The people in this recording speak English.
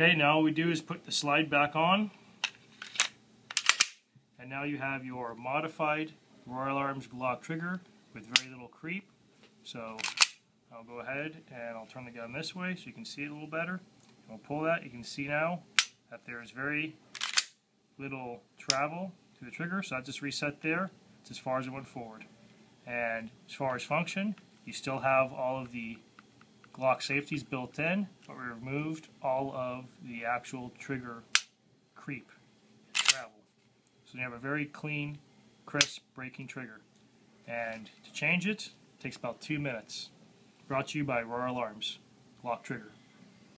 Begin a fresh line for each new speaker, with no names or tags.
Okay, now all we do is put the slide back on. And now you have your modified Royal Arms Glock trigger with very little creep. So I'll go ahead and I'll turn the gun this way so you can see it a little better. I'll pull that. You can see now that there's very little travel to the trigger. So I just reset there. It's as far as it went forward. And as far as function, you still have all of the Glock is built in, but we removed all of the actual trigger creep travel. So you have a very clean, crisp breaking trigger. And to change it, it takes about two minutes. Brought to you by Royal Arms Glock Trigger.